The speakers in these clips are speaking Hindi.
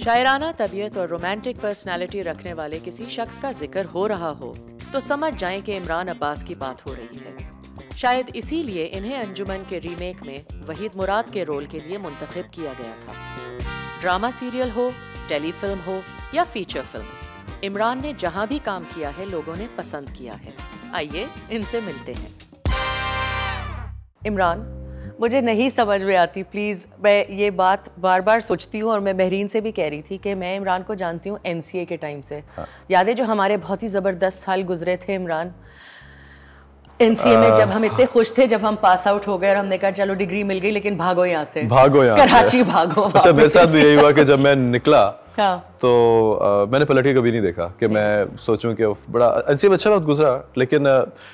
शायराना तबीयत और रोमांटिक पर्सनालिटी रखने वाले किसी शख्स का ज़िक्र हो रहा हो तो समझ जाएँ कि इमरान अब्बास की बात हो रही है। शायद इसीलिए इन्हें अंजुमन के रीमेक में वहीद मुराद के रोल के लिए मुंतखब किया गया था। ड्रामा सीरियल हो, टेलीफिल्म हो या फीचर फ़िल्म, इमरान ने जहाँ भी काम किया है, लोगों ने पसंद किया है। आइए इनसे मिलते हैं। इमरान मुझे नहीं समझ में आती। प्लीज़ मैं ये बात बार बार सोचती हूँ और मैं बहरीन से भी कह रही थी कि मैं इमरान को जानती हूँ एनसीए के टाइम से। हाँ। याद है जो हमारे बहुत ही ज़बरदस्त साल गुजरे थे इमरान। एनसीए में जब हम इतने खुश थे जब हम पास आउट हो गए और हमने कहा चलो डिग्री मिल गई लेकिन भागो यहाँ से। भागो यहाँ कराची भागो अच्छा मेरे साथ भी यही हुआ कि जब मैं निकला हाँ। तो आ, मैंने पलट के कभी नहीं देखा कि मैं सोचूं कि बड़ा एनसीएम अच्छा वक्त गुजरा लेकिन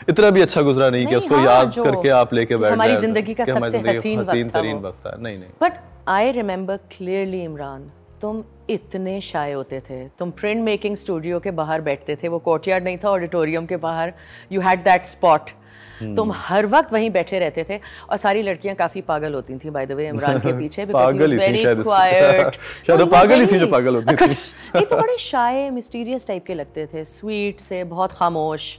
इतना भी अच्छा गुजरा नहीं, नहीं कि उसको हाँ, याद करके आप लेके बैठ हमारी ज़िंदगी का सबसे हसीन हसीन तरीन वक्त था। नहीं नहीं। But I remember clearly Imran तुम इतने शाय होते थे। तुम प्रिंट मेकिंग स्टूडियो के बाहर बैठते थे वो कोर्टयार्ड नहीं था ऑडिटोरियम के बाहर। यू हैड दैट स्पॉट तुम हर वक्त वहीं बैठे रहते थे और सारी लड़कियाँ काफ़ी पागल होती थी बाय द वे इमरान के पीछे वेरी क्वाइट शायद पागल ही थी जो पागल होती थी। ये तो बड़े शाय मिस्टीरियस टाइप के लगते थे स्वीट से बहुत खामोश।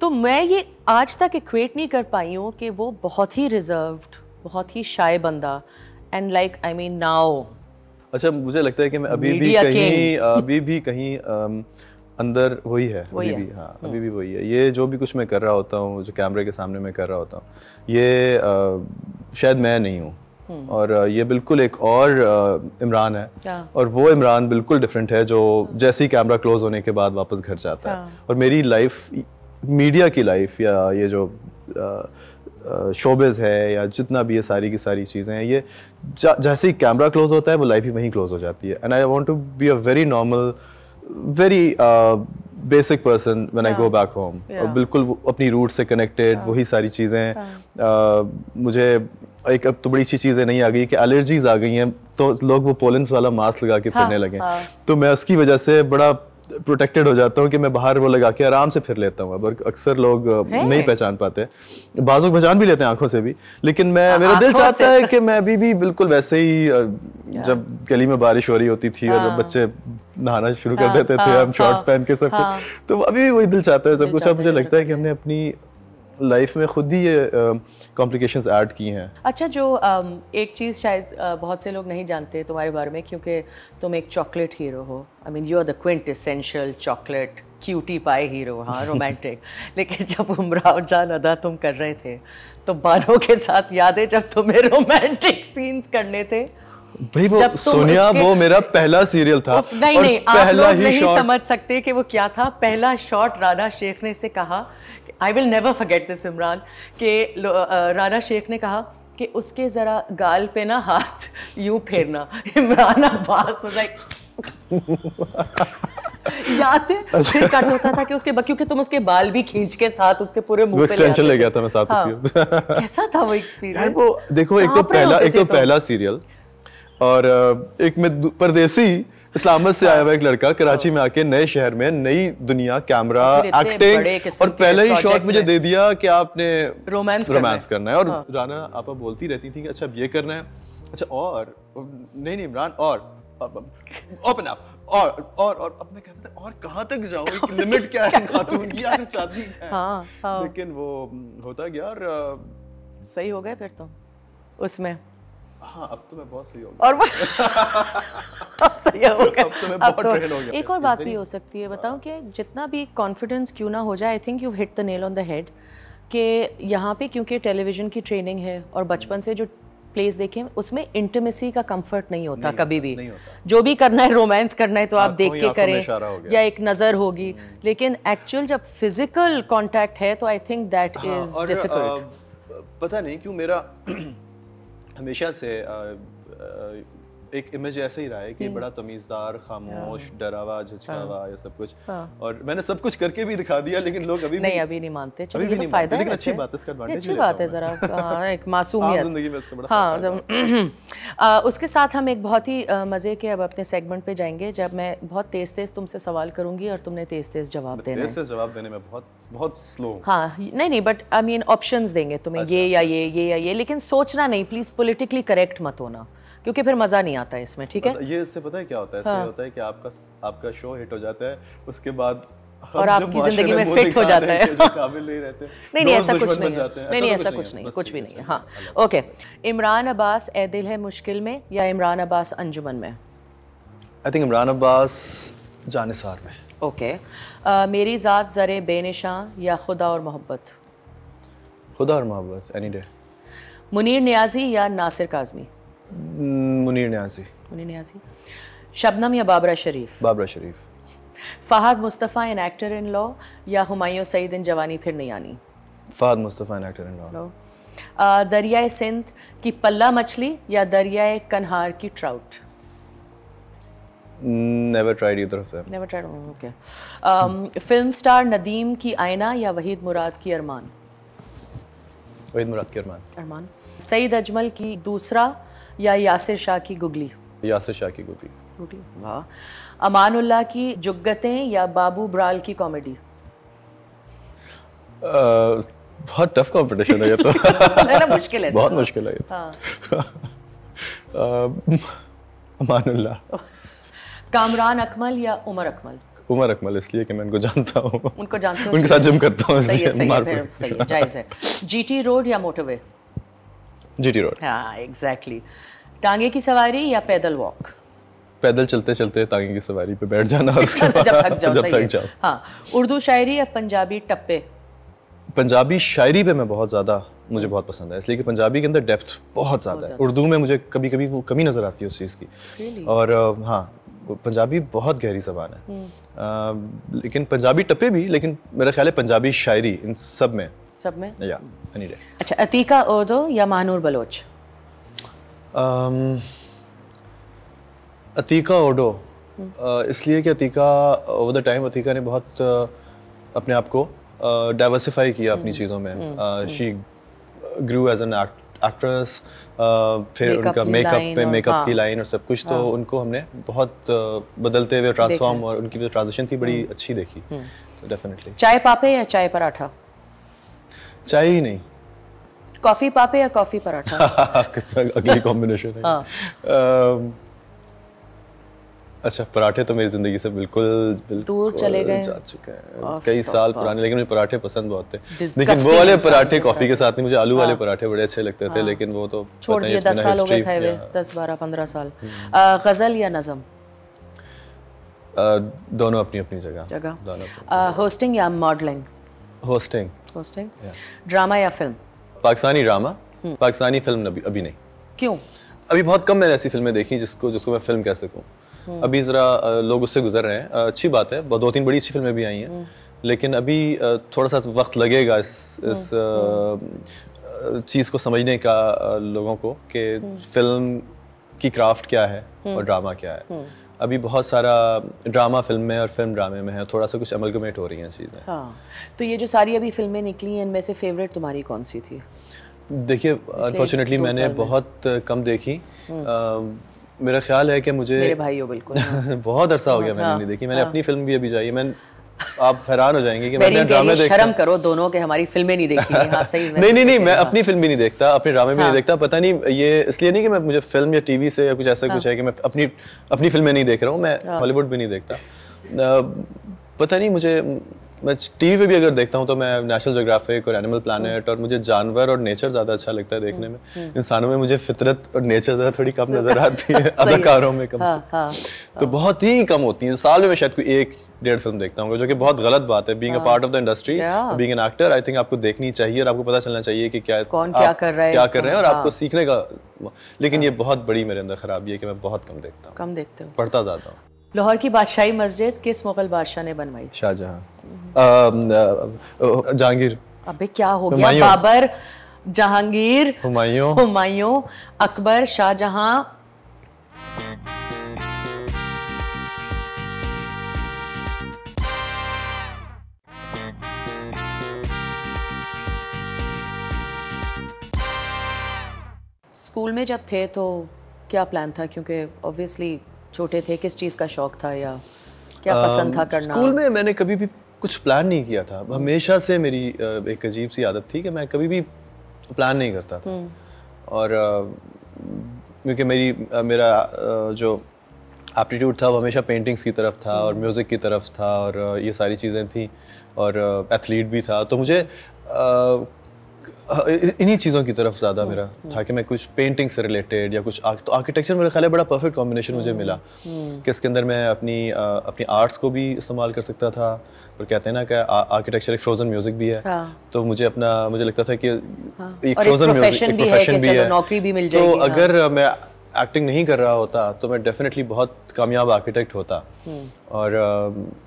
तो मैं ये आज तक इक्वेट नहीं कर पाई हूँ कि वो बहुत ही रिजर्व्ड बहुत ही शाय बंदा। And like I mean now अच्छा मुझे लगता है कि मैं अभी भी कहीं अभी भी कहीं अंदर वही है वही अभी है। भी हाँ अभी हम्म। भी वही है ये जो भी कुछ मैं कर रहा होता हूँ जो कैमरे के सामने मैं कर रहा होता हूँ ये आ, शायद मैं नहीं हूँ हम्म। और ये बिल्कुल एक और इमरान है और वो इमरान बिल्कुल डिफरेंट है जो जैसे ही कैमरा क्लोज होने के बाद वापस घर जाता है हाँ। और मेरी लाइफ मीडिया की लाइफ या ये जो शोबेज है या जितना भी ये सारी की सारी चीज़ें हैं ये जैसे ही कैमरा क्लोज होता है वो लाइफ ही वहीं क्लोज हो जाती है and I want to be a very normal very basic person when I go back home बिल्कुल अपनी रूट से कनेक्टेड yeah. वही सारी चीज़ें uh, मुझे एक अब तो बड़ी अच्छी चीज़ें नहीं आ गई कि एलर्जीज आ गई हैं तो लोग वो पोलेंस वाला मास्क लगा के फिरने हाँ, लगे हाँ. तो मैं उसकी वजह से बड़ा प्रोटेक्टेड हो जाता हूँ कि मैं बाहर वो लगा के आराम से फिर लेता हूँ अब अक्सर लोग नहीं पहचान पाते। बाजू पहचान भी लेते हैं आँखों से भी लेकिन मैं आ, मेरा दिल चाहता है कि मैं अभी भी बिल्कुल वैसे ही जब गली में बारिश हो रही होती थी और हाँ। बच्चे नहाना शुरू कर देते थे हम शॉर्ट्स पहन के सब तो अभी भी वही दिल चाहता है सब कुछ। अब मुझे लगता है कि हमने अपनी लाइफ में खुद ही ये कॉम्प्लिकेशंस ऐड की हैं। अच्छा जो एक चीज़ शायद बहुत से लोग नहीं जानते तुम्हारे बारे में क्योंकि तुम एक चॉकलेट हीरो हो। I mean you are the quintessential chocolate cutie pie hero हाँ रोमांटिक लेकिन जब उमराव जान अदा तुम कर रहे थे तो बानों के साथ याद है जब तुम्हें रोमांटिक सीन्स करने थे भाई वो सोनिया वो मेरा पहला सीरियल था नहीं नहीं आप लोग नहीं समझ सकते कि वो क्या था। पहला शॉट राना शेख ने से कहा I will never forget this Imran कि राना शेख ने कहा कि उसके ज़रा गाल पे ना हाथ यूँ फेरना। इमरान अब्बास याद है? अच्छा। फिर कट होता था कि उसके क्योंकि तुम उसके बाल भी खींच के साथ उसके पूरे मुँह पे टेंशन ले गया था। मैं साथ हाँ। उसके। कैसा था वो एक्सपीरियंस वो देखो एक तो पहला एक तो पहला सीरियल और एक में परदेसी इस्लामाबाद से आया हुआ एक लड़का कराची में आके नए शहर में नई दुनिया कैमरा एक्टिंग और पहले ही शॉट मुझे दे दिया कि आपने रोमांस रोमांस करना है। और हाँ। राना आप बोलती रहती थी कि अच्छा ये करना है। अच्छा और नहीं नहीं इमरान और ओपन अप और और और अब मैं कहता था और कहाँ तक जाऊँ? लिमिट क्या है? खातून की यार चाहती है? हाँ, हाँ. लेकिन वो होता गया और सही हो गए फिर तो उसमें। हाँ अब तो मैं बहुत सही हो गया। और अब सही हो गया अब तो मैं बहुत तो हो गया। एक और बात भी हो सकती है बताऊँ कि जितना भी कॉन्फिडेंस क्यों ना हो जाए I think you hit the nail on the head कि यहाँ पे क्योंकि टेलीविज़न की ट्रेनिंग है और बचपन से जो प्लेस देखें उसमें इंटीमेसी का कंफर्ट नहीं होता नहीं, कभी भी। होता। जो भी करना है रोमांस करना है तो आप देख के करें या एक नज़र होगी। हम्म। लेकिन एक्चुअल जब फ़िज़िकल कांटेक्ट है तो I think that is difficult पता नहीं क्यों मेरा हमेशा से एक इमेज ऐसा ही रहा है कि बड़ा तमीजदार खामोश डरावा झचकावा ये सब कुछ। और मैंने सब कुछ करके भी दिखा दिया लेकिन लोग अभी नहीं अभी नहीं मानते। अभी भी तो नहीं फ़ायदा लेकिन अच्छी बात है इसका अच्छी बात है जरा। हाँ, एक मासूमियत। ज़िंदगी में इसका बड़ा हाँ है। उसके साथ हम एक बहुत ही मज़े के अब अपने सेगमेंट पे जाएँगे जब मैं बहुत तेज़ तेज़ तुमसे सवाल करूँगी और तुमने तेज़ तेज़ जवाब देना है। तेज से जवाब देने में बहुत बहुत स्लो हाँ। नहीं नहीं बट आई मीन ऑप्शंस देंगे तुम्हें अच्छा। ये या ये ये या ये लेकिन सोचना नहीं प्लीज़ पॉलिटिकली करेक्ट मत होना क्योंकि फिर मज़ा नहीं आता इसमें ठीक है? हाँ। ये इससे पता है क्या होता है? इससे होता है कि आपका आपका शो हिट हो जाता है उसके बाद और आपकी ज़िंदगी में fit हो जाता है। काबिल नहीं रहते नहीं नहीं ऐसा कुछ नहीं है। नहीं नहीं ऐसा कुछ नहीं कुछ भी नहीं है। हाँ। ओके इमरान अब्बास ए दिल है मुश्किल में या इमरान अब्बास अंजुमन में? आई थिंक इमरान अब्बास जानिसार में। ओके मेरी ज़ात ज़रे बेनिशां या खुदा और मोहब्बत? खुदा और मोहब्बत एनी डे मुनीर न्याजी या नासिर काजमी? मुनीर न्याजी मुनीर न्याजी शबनम या Babra Sharif? Babra Sharif. Fahad Mustafa in actor in law या Humayun Saeed in Jawani Phir Nahi Aani? Fahad Mustafa actor in law दरियाए Sindh की पल्ला मछली या दरियाए कन्हार की trout never tried of them never tried okay film star Nadeem की आयना या वहीद मुराद की अरमान? वहीद मुराद के अरमान अरमान सईद अजमल की दूसरा या यासिर शाह की गुगली? यासिर शाह की गुगली। गुगली। वाह। अमानुल्लाह की जुग्गतें या बाबू ब्राल की कॉमेडी? बहुत टफ कंपटीशन है ये तो। ना मुश्किल है बहुत मुश्किल है ये तो। हाँ। अमानुल्लाह। कामरान अकमल या उमर अकमल? उमर अकमल इसलिए कि मैं उनको जानता हूँ। उनको जानते हो उनके साथ जिम करता हूँ सही है सही है। सही है जायज़ है। जीटी रोड या मोटरवे जीटी रोड हाँ एग्जैक्टली टांगे की सवारी या पैदल वॉक पैदल चलते चलते तांगे की सवारी पे बैठ जाना और उसके बाद जब थक जाओ जब थक जाओ। हाँ उर्दू शायरी या पंजाबी टप्पे? पंजाबी शायरी पे मैं बहुत ज़्यादा मुझे बहुत पसंद है इसलिए कि पंजाबी के अंदर डेप्थ बहुत ज़्यादा है। उर्दू में मुझे कभी कभी वो कमी नज़र आती है उस चीज़ की। Really? और हाँ पंजाबी बहुत गहरी जबान है। हम्म। लेकिन पंजाबी टप्पे भी लेकिन मेरा ख्याल है पंजाबी शायरी इन सब में। सब में? या एनी डे अच्छा अतीका ओदो या महानूर बलोच? um, अतीका ओडो इसलिए कि Atiqa over the time Atiqa ने बहुत अपने आप को डाइवर्सिफाई किया अपनी चीज़ों में। She grew as an actress फिर उनका मेकअप पे मेकअप हाँ। की लाइन और सब कुछ तो उनको हमने बहुत uh, बदलते हुए ट्रांसफॉर्म और उनकी जो ट्रांजिशन थी बड़ी अच्छी देखी। तो डेफिनेटली चाय पापे या चाय पराठा? चाय ही नहीं। कॉफ़ी पापे या कॉफ़ी पराठा? अगली कॉम्बिनेशन है। अम, अच्छा पराठे तो मेरी ज़िंदगी से बिल्कुल दूर चले गए। जा चुके हैं। कई साल पुराने लेकिन मुझे पराठे पसंद बहुत थे। लेकिन वो वाले पराठे कॉफ़ी के साथ नहीं मुझे आलू वाले पराठे बड़े अच्छे लगते थे लेकिन वो तो छोड़ दिए दस साल हो गए खाए हुए दस बारह पंद्रह साल। गज़ल या नज़म? दोनों अपनी अपनी जगह। जगह। होस्टिंग या मॉडलिंग होस्टिंग होस्टिंग ड्रामा या फ़िल्म पाकिस्तानी ड्रामा हम्म। पाकिस्तानी फ़िल्म अभी नहीं। क्यों? अभी बहुत कम मैंने ऐसी फ़िल्में देखी जिसको जिसको मैं फ़िल्म कह सकूँ। हम्म। अभी जरा लोग उससे गुजर रहे हैं। अच्छी बात है दो तीन बड़ी अच्छी फ़िल्में भी आई हैं। हम्म। लेकिन अभी थोड़ा सा वक्त लगेगा इस इस हम्म। चीज़ को समझने का लोगों को कि फ़िल्म की क्राफ्ट क्या है हम्म। और ड्रामा क्या है। अभी बहुत सारा ड्रामा फ़िल्म में और फ़िल्म ड्रामे में है थोड़ा सा कुछ अमलगमेट हो रही हैं चीज़ें। हाँ तो ये जो सारी अभी फ़िल्में निकली हैं इनमें से फेवरेट तुम्हारी कौन सी थी? देखिए अनफॉर्चुनेटली मैंने बहुत कम देखी। मेरा ख्याल है कि मुझे मेरे भाई हो बिल्कुल हाँ। बहुत अरसा हो गया मैंने हाँ, नहीं देखी मैंने अपनी फ़िल्म भी अभी जाई मैं आप हैरान हो जाएँगे कि मैंने ड्रामे शर्म करो दोनों के हमारी फ़िल्में नहीं देखी हैं हाँ सही नहीं नहीं नहीं मैं हाँ। अपनी फ़िल्म भी नहीं देखता अपने ड्रामे भी हाँ। नहीं देखता पता नहीं ये इसलिए नहीं कि मैं मुझे फ़िल्म या टीवी से या कुछ ऐसा हाँ। कुछ है कि मैं अपनी अपनी फ़िल्में नहीं देख रहा हूँ मैं हॉलीवुड भी नहीं देखता पता नहीं मुझे मैं टीवी पे भी अगर देखता हूँ तो मैं नेशनल जोग्राफिक और एनिमल प्लानट और मुझे जानवर और नेचर ज़्यादा अच्छा लगता है देखने में। इंसानों में मुझे फितरत और नेचर ज़रा थोड़ी कम नज़र आती है है। अदाकारों में कम हाँ, से। हाँ, तो बहुत ही कम होती है। साल में मैं शायद कोई एक डेढ़ फ़िल्म देखता हूँ जो कि बहुत गलत बात है। Being a part of the industry. Being an actor I think आपको देखनी चाहिए और आपको पता चलना चाहिए कि क्या कौन क्या कर रहा है, क्या कर रहे हैं और हाँ। आपको सीखने का लेकिन ये बहुत बड़ी मेरे अंदर खराबी है कि मैं बहुत कम देखता हूँ। कम देखते हो। पढ़ता ज़्यादा हूँ। लाहौर की बादशाही मस्जिद किस मुगल बादशाह ने बनवाई? शाहजहां। जहांगीर। अबे क्या हो गया? बाबर जहांगीर हुमायूं। हुमायूं अकबर शाहजहां। स्कूल में जब थे तो क्या प्लान था? क्योंकि ऑब्वियसली छोटे थे? किस चीज़ का शौक था या क्या पसंद था करना? स्कूल में मैंने कभी भी कुछ प्लान नहीं किया था। हमेशा से मेरी एक अजीब सी आदत थी कि मैं कभी भी प्लान नहीं करता था। और क्योंकि मेरी मेरा जो एप्टीट्यूड था वो हमेशा पेंटिंग्स की तरफ़ था और म्यूज़िक की तरफ़ था और ये सारी चीज़ें थी। और एथलीट भी था। तो मुझे इन्हीं चीज़ों की तरफ़ ज़्यादा मेरा था कि मैं कुछ पेंटिंग से रिलेटेड या कुछ तो आर्किटेक्चर मेरा ख्याल है बड़ा परफेक्ट कॉम्बिनेशन मुझे मिला। कि इसके अंदर मैं अपनी अपनी आर्ट्स को भी इस्तेमाल कर सकता था। और कहते हैं ना कि आर्किटेक्चर एक फ्रोजन म्यूज़िक भी है। हाँ। तो मुझे अपना मुझे लगता था कि हाँ। एक फ्रोजन म्यूज़िक एक प्रोफेशन भी है। नौकरी भी मिल तो जाएगी तो अगर मैं एक्टिंग नहीं कर रहा होता तो मैं डेफिनेटली बहुत कामयाब आर्किटेक्ट होता। हम्म। और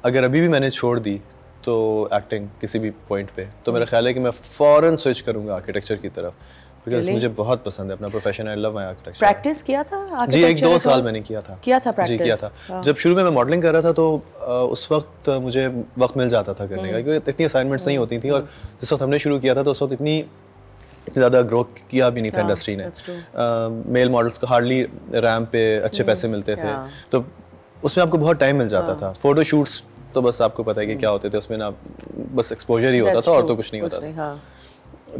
अगर अभी भी मैंने छोड़ दी तो एक्टिंग किसी भी पॉइंट पे तो मेरा ख्याल है कि मैं फ़ौरन स्विच करूँगा आर्किटेक्चर की तरफ़ बिकॉज़ really? मुझे बहुत पसंद है अपना profession I love my architecture practice किया था जी एक दो साल मैंने किया था किया था प्रैक्टिस जी किया था हाँ। जब शुरू में मैं मॉडलिंग कर रहा था तो आ, उस वक्त मुझे वक्त मिल जाता था करने का हम्म। क्योंकि इतनी असाइनमेंट्स नहीं हम्म। होती थी और जिस वक्त हमने शुरू किया था तो उस वक्त इतनी ज़्यादा ग्रो किया भी नहीं था इंडस्ट्री ने मेल मॉडल्स को हार्डली रैम पे अच्छे पैसे हम्म। मिलते थे तो उसमें आपको बहुत टाइम मिल जाता हाँ। था फ़ोटो शूट्स तो बस आपको पता है कि क्या होते थे उसमें ना बस एक्सपोजर ही होता था और तो कुछ नहीं होता था हाँ।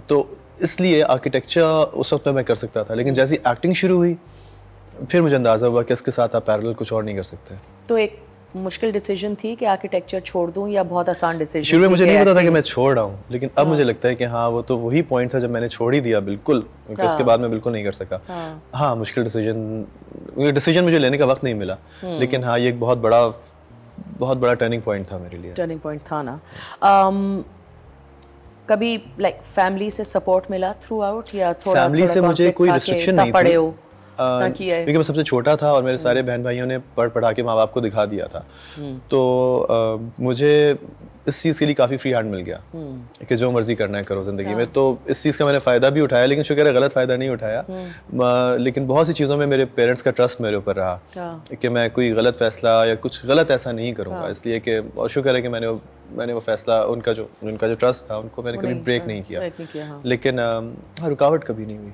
तो इसलिए आर्किटेक्चर उस वक्त मैं कर सकता था लेकिन जैसी एक्टिंग शुरू हुई फिर मुझे अंदाज़ा हुआ कि इसके साथ आप पैरेलल कुछ और नहीं कर सकते तो एक मुश्किल डिसीज़न थी कि आर्किटेक्चर छोड़ दूँ या बहुत आसान डिसीज़न शुरू में मुझे नहीं पता था कि मैं छोड़ रहा हूँ लेकिन अब हाँ। मुझे लगता है कि हाँ वो तो वही पॉइंट था जब मैंने छोड़ ही दिया बिल्कुल हाँ। उसके बाद मैं बिल्कुल नहीं कर सका हाँ, हाँ मुश्किल डिसीज़न डिसीज़न मुझे लेने का वक्त नहीं मिला हम्म। लेकिन हाँ ये एक बहुत बड़ा बहुत बड़ा टर्निंग पॉइंट था मेरे लिए। टर्निंग पॉइंट था ना। Um, कभी लाइक like, फैमिली से सपोर्ट मिला थ्रू आउट या थोड़ा फैमिली से मुझे कोई रिस्ट्रिक्शन नहीं पड़े हो? क्योंकि मैं सबसे छोटा था और मेरे हम्म। सारे बहन भाइयों ने पढ़ पढ़ा के माँ बाप को दिखा दिया था। हम्म। तो आ, मुझे इस चीज़ के लिए काफ़ी फ्री हैंड मिल गया हम्म। कि जो मर्ज़ी करना है करो ज़िंदगी में हाँ। तो इस चीज़ का मैंने फ़ायदा भी उठाया लेकिन शुक्र है गलत फ़ायदा नहीं उठाया लेकिन बहुत सी चीज़ों में मेरे पेरेंट्स का ट्रस्ट मेरे ऊपर रहा हाँ। कि मैं कोई गलत फैसला या कुछ गलत ऐसा नहीं करूँगा हाँ। इसलिए कि और शुक्र है कि मैंने मैंने वो फैसला उनका जो उनका जो ट्रस्ट था उनको मैंने कभी ब्रेक नहीं किया लेकिन रुकावट कभी नहीं हुई।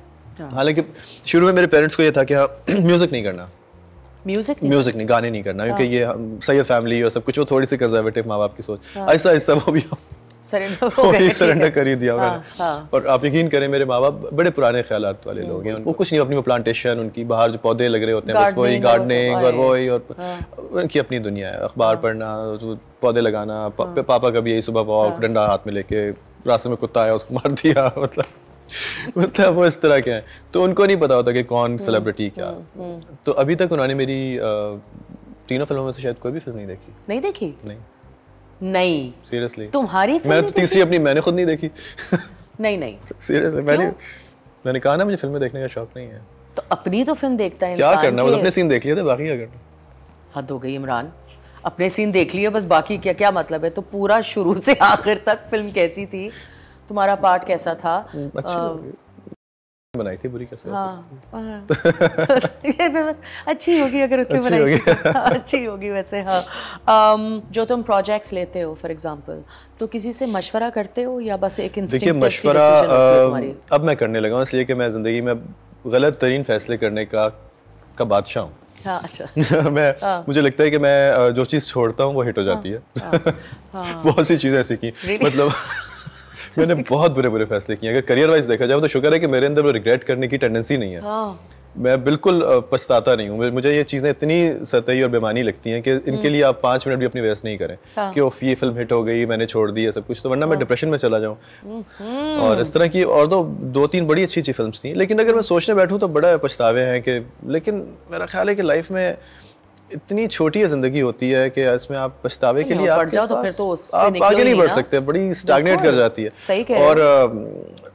हालाँकि शुरू में मेरे पेरेंट्स को ये था कि हाँ म्यूज़िक नहीं करना म्यूज़िक नहीं म्यूज़िक नहीं गाने नहीं करना क्योंकि ये सही फैमिली और सब कुछ वो थोड़ी सी कंजर्वेटिव माँ बाप की सोच। ऐसा ऐसा वो भी सरेंडर कर ही दिया उन्होंने। हाँ, और आप यकीन करें मेरे माँ बाप बड़े पुराने ख्याल वाले लोग हैं। वो कुछ नहीं अपनी वो प्लांटेशन उनकी बाहर जो पौधे लग रहे होते हैं बस वही गार्डनिंग और वही और उनकी अपनी दुनिया है। अखबार पढ़ना पौधे लगाना पापा कभी यही सुबह वॉक डंडा हाथ में लेके रास्ते में कुत्ता आया उसको मार दिया मतलब। मतलब वो इस तरह के हैं। तो उनको नहीं पता होता कि कौन सेलिब्रिटी हम्म, क्या। हम्म, हम्म। तो अभी तक उन्होंने मेरी तीनों फ़िल्मों में से शायद कोई भी फ़िल्म नहीं देखी। नहीं देखी? नहीं। नहीं। सीरियसली तुम्हारी मैं तो तीसरी अपनी मैंने खुद नहीं देखी। नहीं नहीं। सीरियसली मैंने मैंने कहा ना मुझे फ़िल्में देखने का शौक नहीं है। तो अपनी तो फ़िल्म देखता है क्या करना मतलब अपने सीन देख लिए थे बाकी क्या करना हद हो गई इमरान। अपने सीन देख लिए बस बाकी क्या क्या मतलब है? तो पूरा शुरू से आखिर तक फ़िल्म कैसी थी? तुम्हारा पार्ट कैसा था? बनाई थी बुरी कैसे हाँ, हाँ। बस अच्छी होगी अगर उसने बनाई। होगी। हाँ, अच्छी होगी वैसे हाँ। um, जो तुम प्रोजेक्ट्स लेते हो फॉर एग्जांपल तो किसी से मशवरा करते हो या बस एक देखिए मशवरा अब मैं करने लगा हूँ इसलिए कि मैं ज़िंदगी में गलत तरीन फैसले करने का का बादशाह हूँ। हाँ, अच्छा। मैं हाँ. मुझे लगता है कि मैं जो चीज़ छोड़ता हूँ वो हिट हो जाती हाँ, हाँ, बहुत सी चीज़ें ऐसी की मतलब मैंने बहुत बुरे बुरे फैसले किए अगर करियर वाइज देखा जाए तो शुक्र है कि मेरे अंदर वो रिग्रेट करने की टेंडेंसी नहीं है हाँ। मैं बिल्कुल पछताता नहीं हूँ मुझे ये चीज़ें इतनी सतही और बेमानी लगती हैं कि इनके हम्म। लिए आप पाँच मिनट भी अपनी वेस्ट नहीं करें हाँ। कि ये फ़िल्म हिट हो गई मैंने छोड़ दी है सब कुछ तो वरना हाँ। मैं डिप्रेशन में चला जाऊँ हम्म। और इस तरह की और तो दो तीन बड़ी अच्छी अच्छी फ़िल्म थी लेकिन अगर मैं सोचने बैठूँ तो बड़ा पछतावे हैं कि लेकिन मेरा ख्याल है कि लाइफ में इतनी छोटी है ज़िंदगी होती है कि इसमें आप पछतावे के लिए आप जाओ तो फिर तो आप आगे नहीं बढ़ सकते बड़ी स्टैग्नेट कर जाती है। सही कह और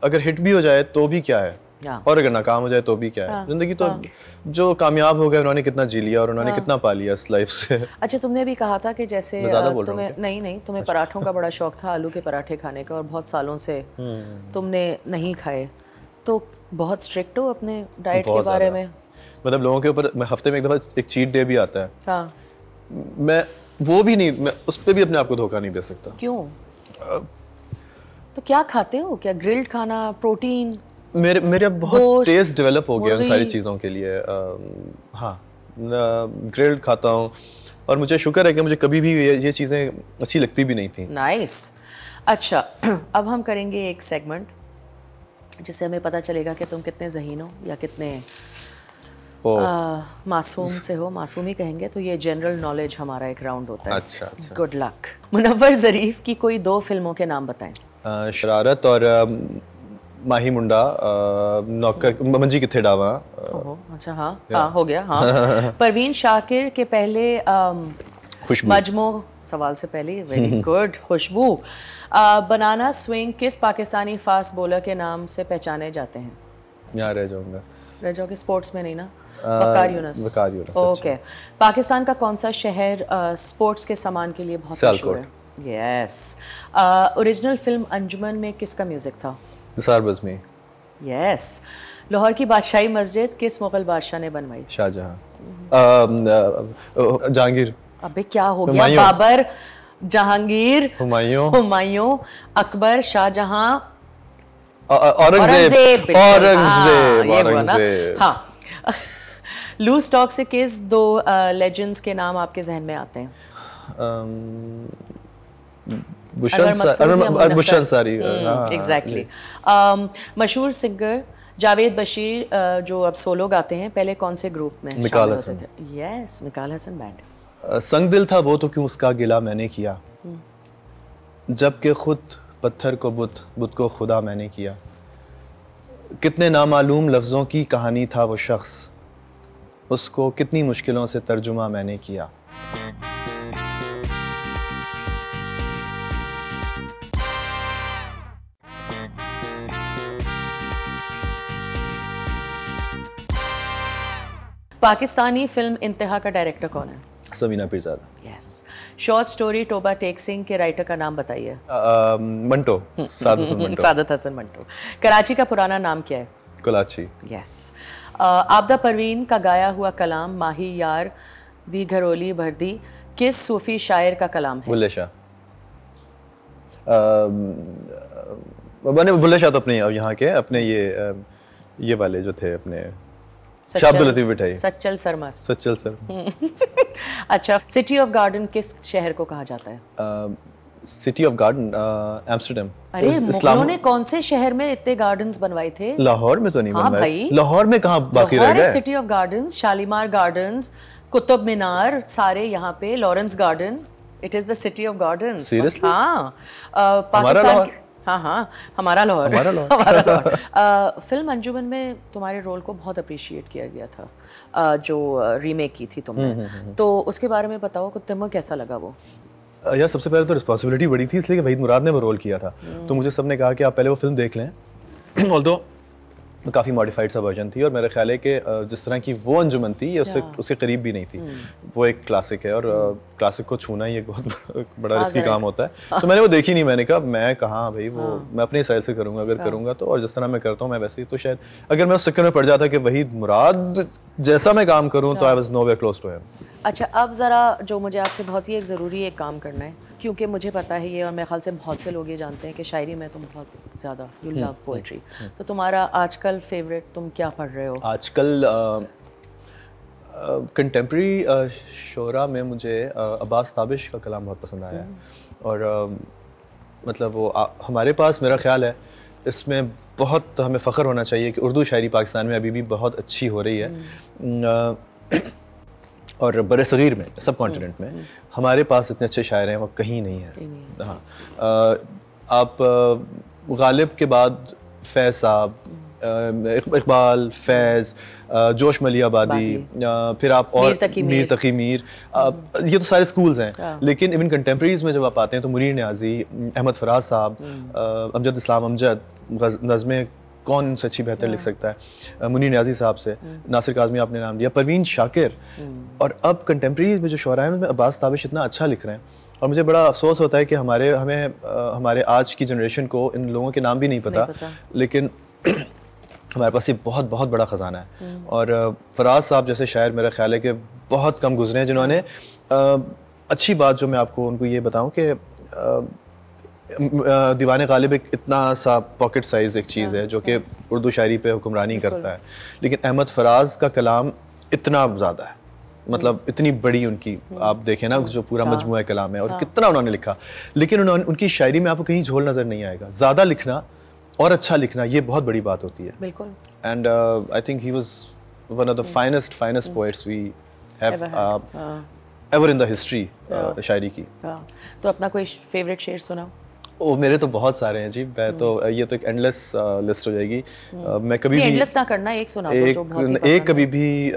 अगर हिट भी हो जाए तो भी क्या है? हाँ। और अगर नाकाम हो जाए तो भी क्या है? हाँ, ज़िंदगी तो हाँ। जो कामयाब हो गए उन्होंने कितना जी लिया और उन्होंने कितना पा लिया इस लाइफ से। अच्छा तुमने भी कहा था कि जैसे तुम्हें नहीं नहीं तुम्हें पराठों का बड़ा शौक था आलू के पराठे खाने का और बहुत सालों से हम्म। तुमने नहीं खाए। तो बहुत स्ट्रिक्ट हो अपने डाइट के बारे में? मतलब लोगों के ऊपर हफ़्ते में एक दफ़ा एक चीट डे भी आता है। हाँ। मैं वो भी नहीं मैं उस पर भी अपने आप को धोखा नहीं दे सकता। क्यों? तो क्या खाते हो? क्या ग्रिल्ड खाना प्रोटीन मेरे मेरे बहुत टेस्ट डेवलप हो गया उन सारी चीज़ों के लिए। हाँ ग्रिल्ड खाता हूँ। और मुझे शुक्र है कि मुझे कभी भी ये, ये चीज़ें अच्छी लगती भी नहीं थी। नाइस अच्छा अब हम करेंगे एक सेगमेंट जिससे हमें पता चलेगा कि तुम कितने जहीन हो या कितने मासूम से हो मासूम ही कहेंगे तो ये जनरल नॉलेज हमारा एक राउंड होता है। अच्छा अच्छा। गुड लक मुनव्वर ज़रीफ की कोई दो फ़िल्मों के नाम बताएँ। शरारत और माही मुंडा नौकर मंजी किथे डावा। अच्छा हाँ हाँ हो गया हाँ। परवीन शाकिर के पहले मजमो सवाल से पहले very good Khushbu. Banana swing किस पाकिस्तानी फास्ट बॉलर के नाम से पहचाने जाते हैं? यहाँ रह जाऊँगा। रह जाओगे स्पोर्ट्स में नहीं ना? वकार यूनस वकार यूनस ओके पाकिस्तान का कौन सा शहर स्पोर्ट्स के सामान के लिए बहुत मशहूर है? यस ओरिजिनल फ़िल्म अंजुमन में किसका म्यूज़िक था? निसार बज़मी। यस लाहौर की बादशाही मस्जिद किस मुगल बादशाह ने बनवाई? शाहजहां। जहांगीर। अबे क्या हो गया? बाबर जहांगीर हुमायूं। हुमायूं अकबर शाहजहां औरंगज़ेब। औरंगज़ेब औरंगज़ेब हाँ लूज स्टॉक से किस दो लेजेंड्स के नाम आपके जहन में आते हैं? एग्जैक्टली मशहूर सिंगर जावेद बशीर जो अब सोलो गाते हैं पहले कौन से ग्रुप में मिकाल हसन। यस मिकाल हसन बैंड संग दिल था वो तो क्यों उसका गिला मैंने किया? जबकि खुद पत्थर को बुत बुत को खुदा मैंने किया। कितने नामालूम लफ्ज़ों की कहानी था वो शख्स। उसको कितनी मुश्किलों से तर्जुमा मैंने किया। पाकिस्तानी फ़िल्म इंतहा का डायरेक्टर कौन है? Samina Peerzada yes short story Toba Tek Singh के राइटर का नाम बताइए। मंटो सादत हसन मंटो। कराची का पुराना नाम क्या है? कराची यस आपदा परवीन का गाया हुआ कलाम माही यार दी घरोली भरदी किस सूफी शायर का कलाम है? बुल्ले शाह। मैंने बुल्ले शाह तो अपने यहाँ के अपने ये ये वाले जो थे अपने सच्चल सरमस सच्चल सर अच्छा सिटी ऑफ़ गार्डन किस शहर को कहा जाता है? सिटी ऑफ़ गार्डन एम्स्टरडेम अरे मुगलों ने कौन से शहर में इतने गार्डन्स बनवाए थे? लाहौर में तो नहीं हाँ भाई। लाहौर में कहाँ बाकी रह गए? City of gardens Shalimar gardens Qutub Minar सारे यहाँ पे Lawrence garden it is the city of garden seriously हाँ। पाकिस्तान हाँ हाँ हमारा लाहौर हमारा लाहौर फ़िल्म अंजुमन में तुम्हारे रोल को बहुत अप्रिशिएट किया गया था आ, जो रीमेक की थी तुमने। हम्म, हम्म, हम्म। तो उसके बारे में बताओ कि तुम्हें कैसा लगा वो? यार सबसे पहले तो रिस्पॉन्सिबिलिटी बड़ी थी इसलिए कि वहीद मुराद ने वो रोल किया था। तो मुझे सबने कहा कि आप पहले वो फ़िल्म देख लें। ऑल काफ़ी मॉडिफाइड सा वर्जन थी और मेरा ख्याल है कि जिस तरह की वो अंजुमन थी ये उससे उसके करीब भी नहीं थी hmm. वो एक क्लासिक है और क्लासिक को छूना ही एक बहुत बड़ा रिस्की काम होता है तो मैंने वो देखी नहीं मैंने कहा मैं कहाँ भाई वो हाँ। मैं अपने साइड से करूँगा अगर हाँ। करूँगा तो और जिस तरह मैं करता हूँ मैं वैसे ही तो शायद अगर मैं उस चक्कर में पड़ जाता कि वही मुराद जैसा मैं काम करूँ तो I was no way close to him अच्छा अब ज़रा जो मुझे आपसे बहुत ही एक ज़रूरी एक काम करना है क्योंकि मुझे पता है ये और मेरे ख्याल से बहुत से लोग ये जानते हैं कि शायरी में तुम बहुत ज़्यादा यू लव पोइट्री तो तुम्हारा आजकल फेवरेट तुम क्या पढ़ रहे हो? आजकल कंटेम्प्रेरी uh, uh, शोरा में मुझे uh, अब्बास ताबिश का कलाम बहुत पसंद आया है। हम्म। और uh, मतलब वो आ, हमारे पास मेरा ख्याल है इसमें बहुत हमें फ़ख्र होना चाहिए कि उर्दू शायरी पाकिस्तान में अभी भी बहुत अच्छी हो रही है। हम्म। और बर सग़ीर में सब कॉन्टिनेंट में हमारे पास इतने अच्छे शायर हैं वो कहीं नहीं है। हाँ। आप गालिब के बाद फैज़ साहब इकबाल फैज़ जोश मलियाबादी फिर आप और मीर तकी मीर। ये तो सारे स्कूल्स हैं हाँ। लेकिन इवन कंटेम्प्रेरीज में जब आप आते हैं तो मुरीर न्याजी अहमद फराज साहब हम्म। अमजद इस्लाम अमजद नज़में कौन सच्ची बेहतर लिख हाँ। सकता है मुनी न्याजी साहब से हम्म। नासिर काजमी आपने नाम लिया परवीन शाकिर हम्म। और अब कंटेम्प्रेरीज में जो शोरा हैं उनमें अब्बास ताबिश इतना अच्छा लिख रहे हैं और मुझे बड़ा अफसोस होता है कि हमारे हमें आ, हमारे आज की जनरेशन को इन लोगों के नाम भी नहीं पता, नहीं पता। लेकिन हमारे पास ये बहुत बहुत बड़ा ख़जाना है हम्म। और फराज साहब जैसे शायर मेरा ख्याल है कि बहुत कम गुजरे हैं जिन्होंने अच्छी बात जो मैं आपको उनको ये बताऊँ कि दीवान गालिब एक इतना सा पॉकेट साइज़ एक चीज़ है जो कि उर्दू शायरी पे हुक्मरानी करता है। लेकिन अहमद फराज का कलाम इतना ज़्यादा है। मतलब इतनी बड़ी उनकी आप देखें ना जो पूरा हाँ। मजमू कलाम है और हाँ। कितना उन्होंने लिखा। लेकिन उन्होंने उनकी शायरी में आपको कहीं झोल नज़र नहीं आएगा। ज़्यादा लिखना और अच्छा लिखना ये बहुत बड़ी बात होती है। बिल्कुल। And I think he was one of the finest finest poets we have ever in the history शायरी की। हाँ। तो अपना कोई फेवरेट शेर सुनाओ। ओ मेरे तो बहुत सारे हैं जी। मैं तो हम्म। ये तो एक एंडलेस लिस्ट हो जाएगी। हम्म। मैं कभी भी एंडलेस ना करना एक सुना एक, जो बहुत एक कभी भी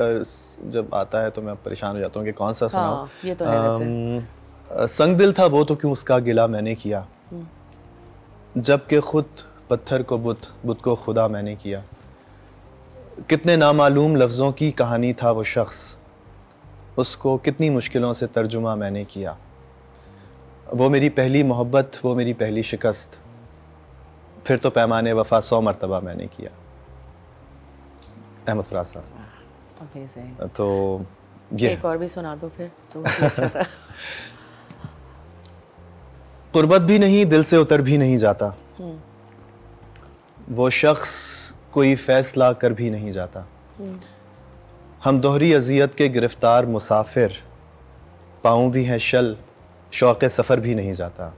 जब आता है तो मैं परेशान हो जाता हूँ कि कौन सा सुनाऊं। हाँ, ये तो है संग दिल था वो तो क्यों उसका गिला मैंने किया? हम्म। जबकि खुद पत्थर को बुत बुत को खुदा मैंने किया। कितने नामालूम लफ्ज़ों की कहानी था वो शख्स। उसको कितनी मुश्किलों से तर्जुमा मैंने किया। वो मेरी पहली मोहब्बत वो मेरी पहली शिकस्त। फिर तो पैमाने वफा सौ मरतबा मैंने किया। अहमद फराज साहब। तो ये एक और भी सुना दो फिर तो अच्छा भी नहीं दिल से उतर भी नहीं जाता। हम्म। वो शख्स कोई फैसला कर भी नहीं जाता। हम्म। हम दोहरी अजियत के गिरफ़्तार मुसाफिर पाँव भी हैं शल शौक़ सफ़र भी नहीं जाता।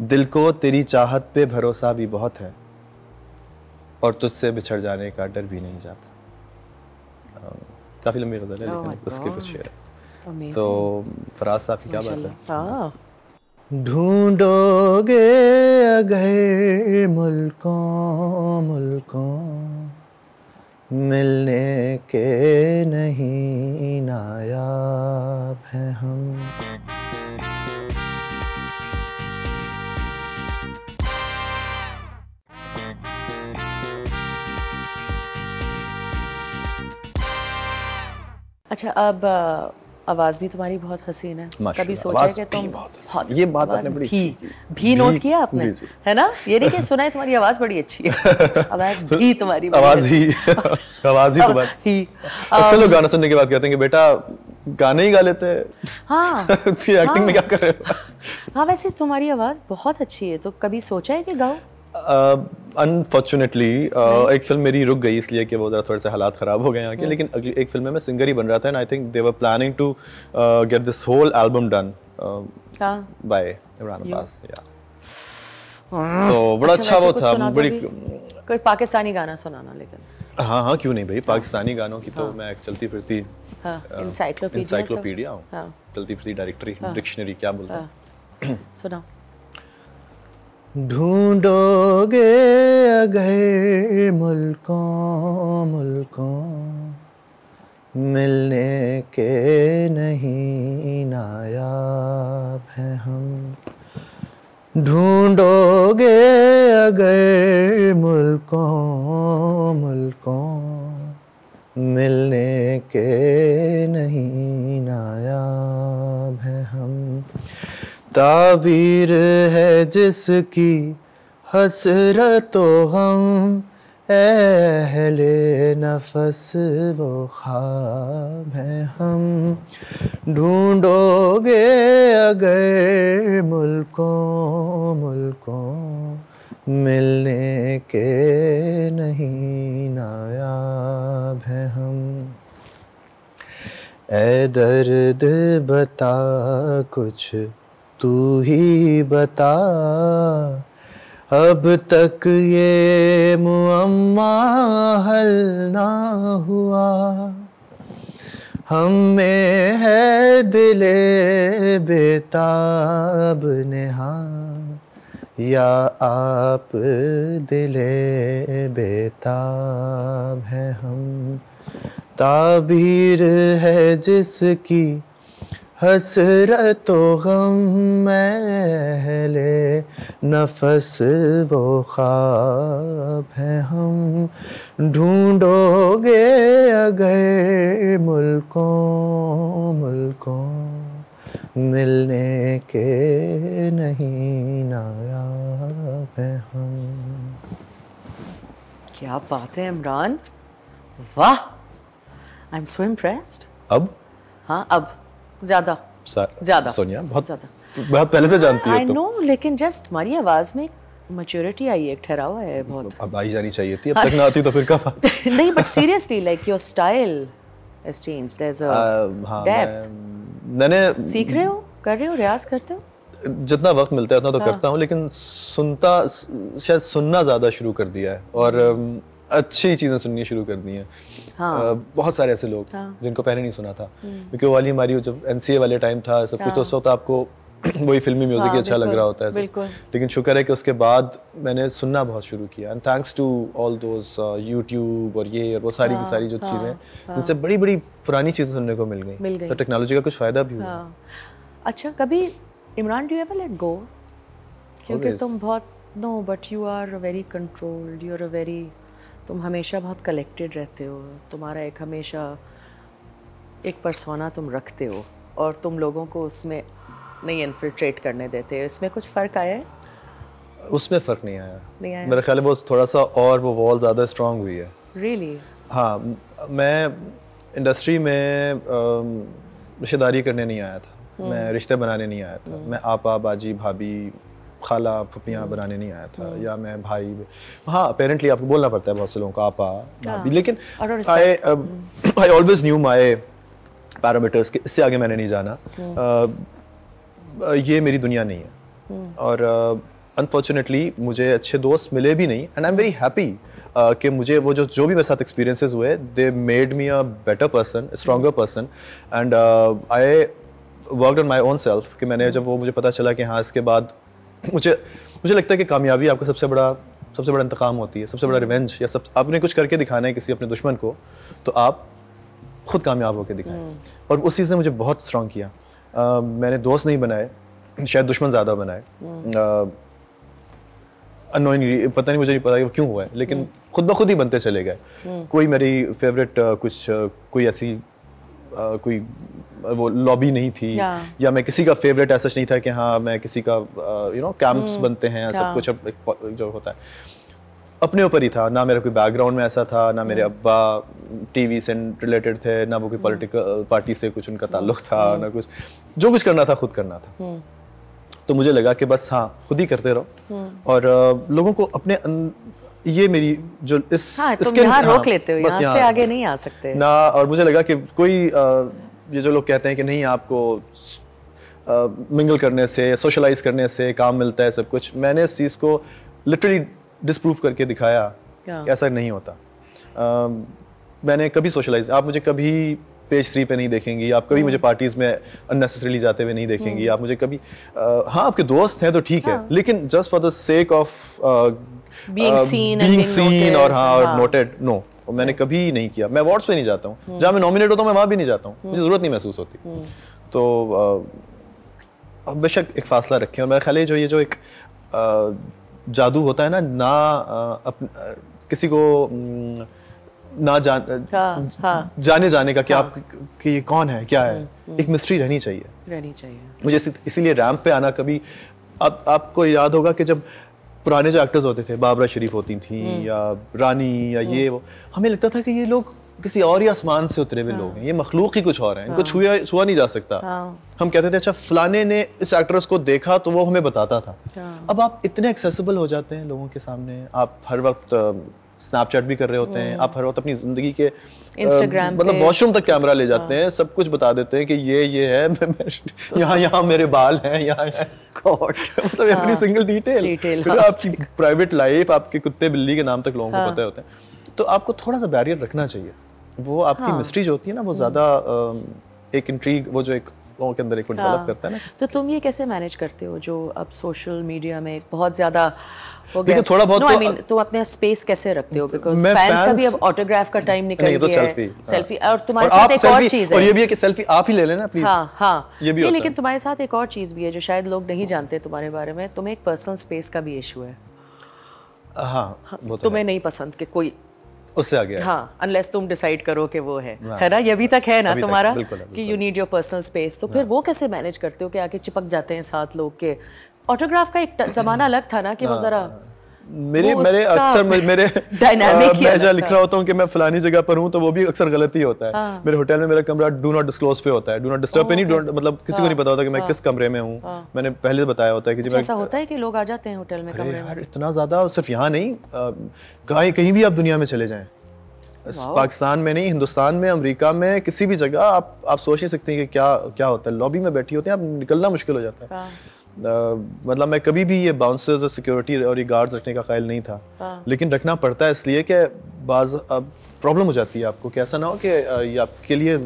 दिल को तेरी चाहत पे भरोसा भी बहुत है और तुझसे बिछड़ जाने का डर भी नहीं जाता। काफ़ी लंबी गज़ल है लेकिन oh उसके कुछ शेर है। तो फराज साहब की क्या बात है? हाँ। ढूंढोगे अगर मुल्कों मुल्कों मिलने के नहीं नायाब हैं हम। अच्छा अब आवाज़ भी तुम्हारी बहुत हसीन है। कभी सोचा कि तुम बहुत ये बात आपने बड़ी भी भी भी नोट किया आपने है ना? ये नहीं कि सुना है तुम्हारी आवाज़ बड़ी अच्छी है। आवाज़ भी तुम्हारी आवाज़ ही आवाज़ ही तुम्हारी अक्सर लोग गाना सुनने के बाद कहते हैं कि बेटा गाने ही गा लेते हैं। हाँ। एक्टिंग हाँ, में क्या कर रहे हो? हाँ वैसे तुम्हारी आवाज़ बहुत अच्छी है तो कभी सोचा है कि गाओ? अनफॉर्चुनेटली uh, uh, एक फ़िल्म मेरी रुक गई इसलिए कि वो ज़रा थोड़े से हालात ख़राब हो गए यहाँ के लेकिन अगली एक फ़िल्म में मैं सिंगर ही बन रहा था and I think they were planning to get this whole album done by Imran Abbas तो बड़ा अच्छा, अच्छा वो था बड़ी कोई पाकिस्तानी गाना सुनाना लेकिन। हाँ हाँ क्यों नहीं भाई? पाकिस्तानी गानों की तो हाँ। मैं चलती फिरती इंसाइक्लोपीडिया हूँ। चलती फिरती डायरेक्टरी डिक्शनरी क्या बोलते हैं। सुनाओ। ढूंढोगे अगर मुल्कों मुल्कों, मिलने के नहीं नायाब हैं हम। ढूंढोगे अगर मुल्कों मुल्कों, मिलने के नहीं ताबीर है जिसकी हसरत हम अहले नफस वो ख्वाब है हम। ढूंढोगे अगर मुल्कों मुल्कों मिलने के नहीं नायाब है हम। ए दर्द बता कुछ तू ही बता। अब तक ये मुअम्मा हल ना हुआ। हम में है दिले बेताब नेहा। या आप दिले बेताब है हम। ताबीर है जिसकी हसरतो गम महले नफस वो ख्वाब है हम। ढूंढोगे अगर मुल्कों मुल्कों मिलने के नहीं नायाब है हम। क्या बात है इमरान? वाह! आई एम सो इम्प्रेस्ड अब? हाँ अब। ज़्यादा ज़्यादा सोनिया बहुत ज़्यादा। बहुत पहले से जानती है आई नो लेकिन जस्ट हमारी आवाज़ में मैच्योरिटी आई है ठहरा है बहुत। अब आई जानी चाहिए थी अब तक ना आती तो फिर कब नहीं but seriously like your style has changed there is a depth मैंने सीख रहे हो? कर रहे हो? रियाज करते हो? जितना वक्त मिलता है उतना तो हाँ। करता हूँ लेकिन सुनता शायद सुनना ज़्यादा शुरू कर दिया है और अच्छी चीज़ें सुननी शुरू कर दी हैं। हाँ। बहुत सारे ऐसे लोग हाँ। जिनको पहले नहीं सुना था। हम्म। क्योंकि वो वाली हमारी जब एन वाले टाइम था सब कुछ तो उस वक्त आपको वही फिल्मी म्यूज़िक हाँ, ही अच्छा लग रहा होता है लेकिन शुक्र है कि उसके बाद मैंने सुनना बहुत शुरू किया। And thanks to all those YouTube और ये और वो सारी हाँ, की सारी जो चीज़ें जिनसे बड़ी बड़ी पुरानी चीज़ें सुनने को मिल गई। तो टेक्नोलॉजी का कुछ फ़ायदा भी हुआ। हाँ। अच्छा कभी Imran do ever let go क्योंकि तुम बहुत no but you are very controlled you are a very तुम हमेशा बहुत कलेक्टेड रहते हो तुम्हारा एक हमेशा एक परसोना तुम रखते हो और तुम लोगों को उसमें नहीं इन्फिल्ट्रेट करने देते हो। इसमें कुछ फ़र्क आया है? उसमें फ़र्क नहीं आया। नहीं आया? मेरा ख्याल है वो थोड़ा सा और वो वॉल ज़्यादा स्ट्रांग हुई है। Really really? हाँ मैं इंडस्ट्री में रिश्तेदारी करने नहीं आया था। मैं रिश्ते बनाने नहीं आया था। मैं आपा बाजी भाभी खाला फुपियाँ बनाने नहीं आया था या मैं भाई हाँ अपेरेंटली आपको बोलना पड़ता है बहुत से लोगों का आपा भाभी लेकिन I I always knew my parameters के इससे आगे मैंने नहीं जाना। ये मेरी दुनिया नहीं है। और अनफॉर्चुनेटली मुझे अच्छे दोस्त मिले भी नहीं and I am very happy कि मुझे वो जो जो भी मेरे साथ एक्सपीरियंसेस हुए they made me a better person stronger person and I work on my own self कि मैंने जब वो मुझे पता चला कि हाँ इसके बाद मुझे मुझे लगता है कि कामयाबी आपका सबसे बड़ा सबसे बड़ा इंतकाम होती है सबसे बड़ा रिवेंज या सब आपने कुछ करके दिखाना है किसी अपने दुश्मन को तो आप खुद कामयाब होकर दिखाएँ। और उस चीज़ ने मुझे बहुत स्ट्रॉन्ग किया। अ, मैंने दोस्त नहीं बनाए शायद दुश्मन ज़्यादा बनाए। अनोइंगली पता नहीं मुझे नहीं पता क्यों हुआ है लेकिन खुद ब खुद ही बनते चले गए। कोई मेरी फेवरेट कुछ कोई ऐसी अ, कोई वो लॉबी नहीं थी। Yeah. या मैं किसी का फेवरेट ऐसा नहीं था कि हाँ मैं किसी का यू नो कैंप्स बनते हैं सब कुछ अब जो होता है। अपने ऊपर ही था ना मेरा कोई बैकग्राउंड में ऐसा था ना मेरे अब्बा टीवी से रिलेटेड थे ना वो कोई पॉलिटिकल पार्टी से कुछ उनका ताल्लुक था ना कुछ। जो कुछ करना था खुद करना था। तो मुझे लगा कि बस हाँ खुद ही करते रहो। और लोगों को अपने अन- ये मेरी जो इस हाँ तुम यहाँ हाँ, रोक लेते हो यहाँ से आगे नहीं आ सकते। ना और मुझे लगा कि कोई ये जो लोग कहते हैं कि नहीं आपको मिंगल करने से सोशलाइज करने से काम मिलता है सब कुछ मैंने इस चीज़ को लिटरली डिसप्रूव करके दिखाया कि ऐसा नहीं होता। अ, मैंने कभी सोशलाइज आप मुझे कभी पेज थ्री पे नहीं देखेंगी आप कभी मुझे पार्टीज़ में अननेसेसरीली जाते हुए नहीं देखेंगी आप मुझे कभी अ, हाँ आपके दोस्त हैं तो ठीक है लेकिन just for the sake of Being seen and being being seen और noticed, हाँ और हाँ। नोटेड नो मैंने कभी नहीं किया। मैं अवार्ड्स पे नहीं जाता हूँ। जहाँ मैं नॉमिनेट होता हूँ मैं वहाँ भी नहीं जाता हूँ। मुझे ज़रूरत नहीं महसूस होती। तो अब बेशक एक फासला रखें और मेरा ख्याल है जो ये जो एक जादू होता है ना ना अपन किसी को ना जान हाँ, हाँ। जाने जाने का कि आप कि ये कौन है क्या है? एक मिस्ट्री रहनी चाहिए। रहनी चाहिए। मुझे इसीलिए रैंप पे आना कभी अब आपको याद होगा कि जब पुराने जो एक्टर्स होते थे बाबरा शरीफ होती थी या रानी या ये वो हमें लगता था कि ये लोग किसी और ही आसमान से उतरे हुए हाँ। लोग हैं। ये मखलूक ही कुछ और हैं। इनको छुआ छुआ नहीं जा सकता। हाँ। हम कहते थे अच्छा फलाने ने इस एक्ट्रेस को देखा तो वो हमें बताता था। हाँ। अब आप इतने एक्सेसिबल हो जाते हैं लोगों के सामने। आप हर वक्त स्नैपचैट भी कर रहे होते हैं। आप हर वक्त अपनी ज़िंदगी के Instagram मतलब वॉशरूम तक कैमरा ले जाते हैं। सब कुछ बता देते हैं कि ये ये है यहाँ यहाँ मेरे बाल हैं यहाँ मतलब एवरी सिंगल डिटेल हाँ। आपकी प्राइवेट लाइफ आपके कुत्ते बिल्ली के नाम तक लोगों को पता होते हैं। तो आपको थोड़ा सा बैरियर रखना चाहिए। वो आपकी मिस्ट्री जो होती है ना वो ज़्यादा एक इंट्रीग वो जो एक लोगों के अंदर एक डेवलप करता है ना। तो तुम ये कैसे मैनेज करते हो जो अब सोशल मीडिया में बहुत ज़्यादा हो देखिए, थोड़ा बहुत no, तो- I mean, तुम अपने स्पेस कैसे रखते हो? बिकॉज़ फैंस का भी अब ऑटोग्राफ का टाइम निकल तो गया है। सेल्फी और तुम्हारे साथ एक और चीज़ और ये भी है कि सेल्फी आप ही ले लेना प्लीज़ हाँ हाँ। ये भी लेकिन तुम्हारे साथ एक और चीज़ भी है जो शायद लोग नहीं जानते तुम्हारे बारे में। तुम्हें एक पर्सनल स्पेस का भी इशू है। हाँ वो तो तुम्हें नहीं पसंद कि कोई उससे आ गया हाँ अनलेस तुम डिसाइड करो कि वो है। है। ना? ये अभी तक है ना तुम्हारा? है, कि you need your personal space तो फिर वो कैसे मैनेज करते हो कि आके चिपक जाते हैं साथ लोग के? ऑटोग्राफ का एक जमाना अलग था ना कि वो जरा मेरे मेरे अक्सर मेरे डायनामिक मैं जब लिख रहा होता हूँ कि मैं फलानी जगह पर हूँ तो वो भी अक्सर गलत ही होता है। हाँ. मेरे होटल में मेरा कमरा डू नॉट डिस्क्लोज पे होता है। डू नॉट डिस्टर्ब पे नहीं मतलब किसी को नहीं पता होता कि मैं हाँ। किस कमरे में हूँ। हाँ। मैंने पहले बताया होता है कि अच्छा, ऐसा होता है कि लोग आ जाते हैं होटल में कमरे में? इतना ज़्यादा सिर्फ़ यहाँ नहीं कहीं कहीं भी आप दुनिया में चले जाएँ। पाकिस्तान में नहीं हिंदुस्तान में अमेरिका में किसी भी जगह आप आप सोच नहीं सकते हैं कि क्या क्या होता है। लॉबी में बैठी होते हैं आप निकलना मुश्किल हो जाता है। मतलब मैं कभी भी ये बाउंसर्स और सिक्योरिटी और ये गार्ड्स रखने का ख्याल नहीं था। हाँ। लेकिन रखना पड़ता है इसलिए कि बाज अब प्रॉब्लम हो जाती है आपको कि ऐसा ना हो कि ये आपके लिए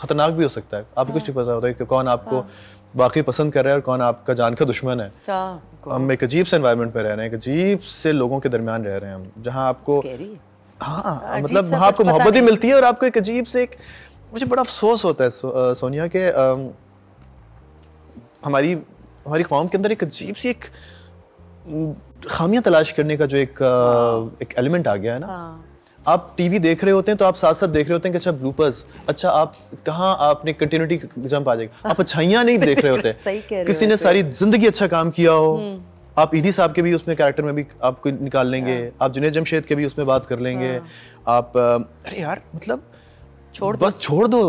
खतरनाक भी हो सकता है। आपको कुछ नहीं पता होता है कि कौन आपको हाँ। वाकई पसंद कर रहा है और कौन आपका जान का दुश्मन है। हम एक अजीब से एनवायरनमेंट में रह रहे हैं एक अजीब से लोगों के दरमियान रह रहे हैं हम जहाँ आपको हाँ मतलब वहाँ आपको मोहब्बत ही मिलती है और आपको एक अजीब से एक मुझे बड़ा अफसोस होता है सोनिया के हमारी हमारी कौम के अंदर एक अजीब सी एक खामियाँ तलाश करने का जो एक हाँ। एक एलिमेंट आ गया है ना हाँ। आप टीवी देख रहे होते हैं तो आप साथ साथ देख रहे होते हैं कि अच्छा ब्लूपर्स अच्छा आप कहाँ आपने कंटिन्यूटी जंप आ जाएगा आप अच्छाइयाँ नहीं देख रहे होते सही कह रहे किसी ने सारी ज़िंदगी अच्छा काम किया हो हम्म। आप ईदी साहब के भी उसमें कैरेक्टर में भी आपको निकाल लेंगे हाँ। आप जुनेद जमशेद के भी उसमें बात कर लेंगे आप अरे यार मतलब छोड़ बस छोड़ दो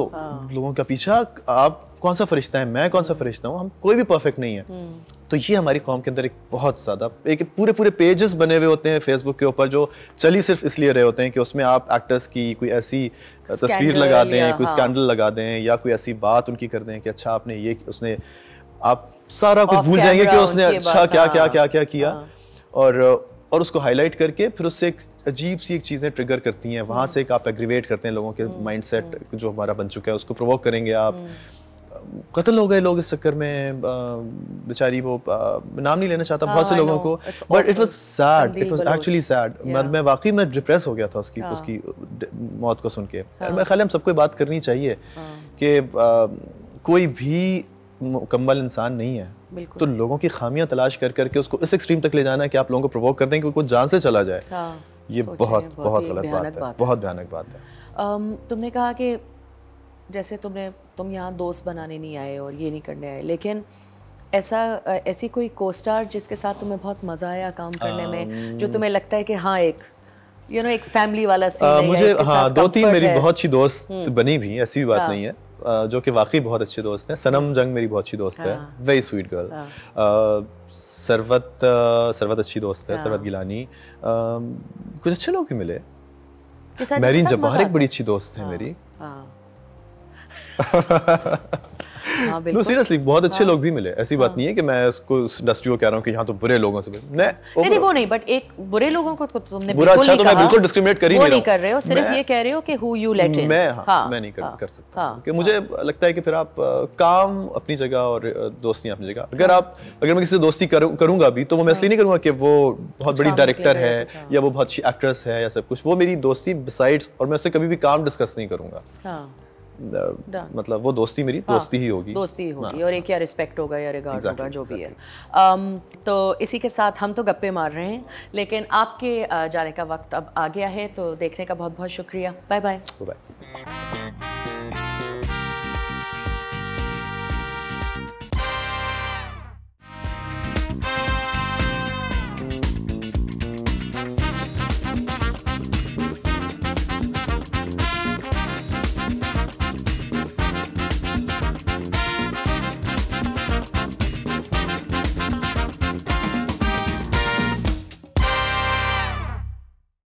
लोगों का पीछा आप कौन सा फरिश्ता है मैं कौन सा फरिश्ता हूँ हम कोई भी परफेक्ट नहीं है हम्म। तो ये हमारी कौम के अंदर एक बहुत ज़्यादा एक पूरे पूरे पेजेस बने हुए होते हैं फेसबुक के ऊपर जो चली सिर्फ़ इसलिए रहे होते हैं कि उसमें आप एक्टर्स की कोई ऐसी तस्वीर लगा दें कोई स्कैंडल हाँ। लगा दें या कोई ऐसी बात उनकी कर दें कि अच्छा आपने ये उसने आप सारा कुछ भूल जाएँगे कि उसने अच्छा क्या क्या क्या क्या किया हाँ। और और उसको हाईलाइट करके फिर उससे एक अजीब सी एक चीज़ें ट्रिगर करती हैं वहाँ हम्म। से एक आप एग्रीवेट करते हैं लोगों के माइंड हम्म। सेट जो हमारा बन चुका है उसको प्रोवोक करेंगे आप कत्ल हो गए लोग इस चक्कर में बेचारी वो नाम नहीं लेना चाहता बहुत हाँ, से लोगों को but it was sad it was actually sad मैं वाकई में डिप्रेस हो गया था उसकी हाँ. उसकी मौत को सुन के हाँ. मेरे ख्याल हम सबको बात करनी चाहिए हाँ. कि कोई भी मुकम्मल इंसान नहीं है। तो लोगों की खामियाँ तलाश कर करके उसको इस एक्सट्रीम तक ले जाना है कि आप लोगों को प्रोवोक कर दें कि कुछ जान से चला जाए। ये बहुत बहुत गलत बात है बहुत भयानक बात है। तुमने कहा कि जैसे तुमने तुम यहाँ दोस्त बनाने नहीं आए और ये नहीं करने आए लेकिन ऐसा ऐसी कोई कोस्टार जिसके साथ तुम्हें बहुत मज़ा आया काम करने um, में जो तुम्हें लगता है कि हाँ एक यू you नो know, एक फैमिली वाला सीन uh, मुझे हाँ दो तीन मेरी बहुत अच्छी दोस्त हम्म। बनी भी ऐसी भी बात हाँ. नहीं है। Uh, जो कि वाकई बहुत अच्छे दोस्त हैं। सनम हम्म। जंग मेरी बहुत अच्छी दोस्त है। Very sweet girl Sarwat Sarwat अच्छी दोस्त है हाँ. सरवत गिलानी। कुछ अच्छे लोग भी मिले। मेरी जब्बार एक बड़ी अच्छी दोस्त है हाँ, मेरी। हाँ, नो सीरियसली बहुत अच्छे हाँ। लोग भी मिले ऐसी बात हाँ। नहीं है कि मैं उसको इंडस्ट्री को कह रहा हूँ कि यहाँ तो बुरे लोगों से नहीं नहीं, नहीं वो नहीं बट एक बुरे लोगों को तो तुमने बुरा अच्छा तो मैं बिल्कुल डिस्क्रिमिनेट कर ही नहीं कर रहे हो सिर्फ़ ये कह रहे हो कि हु यू लेट इन मैं हाँ, मैं नहीं कर, कर सकता। कि मुझे लगता है कि फिर आप काम अपनी जगह और दोस्ती अपनी जगह। अगर आप अगर मैं किसी से दोस्ती करूँगा भी तो वो मैं इसलिए नहीं करूँगा कि वो बहुत बड़ी डायरेक्टर है या वो बहुत अच्छी एक्ट्रेस है या सब कुछ। वो मेरी दोस्ती बिसाइड्स और मैं उससे कभी भी काम डिस्कस नहीं करूँगा। मतलब वो दोस्ती मेरी हाँ, दोस्ती ही होगी। दोस्ती ही होगी हाँ, और एक या रिस्पेक्ट होगा या रिगार्ड exactly, होगा जो exactly. भी है। um, तो इसी के साथ हम तो गप्पे मार रहे हैं लेकिन आपके जाने का वक्त अब आ गया है तो देखने का बहुत बहुत शुक्रिया। Bye bye bye